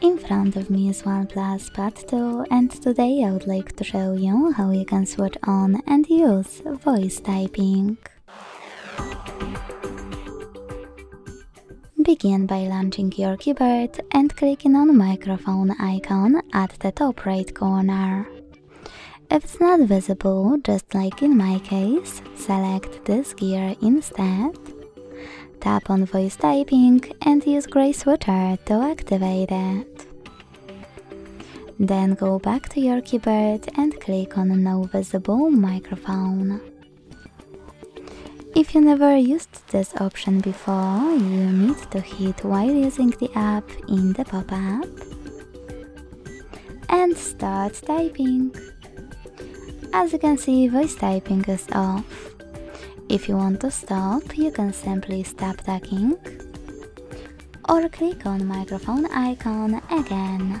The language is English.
In front of me is OnePlus Pad 2 and today I would like to show you how you can switch on and use voice typing. Begin by launching your keyboard and clicking on microphone icon at the top right corner. If it's not visible, just like in my case, select this gear instead. Tap on voice typing and use gray switcher to activate it. Then go back to your keyboard and click on no visible microphone. If you never used this option before, you need to hit while using the app in the pop-up and start typing. As you can see, voice typing is off. If you want to stop, you can simply stop talking or click on microphone icon again.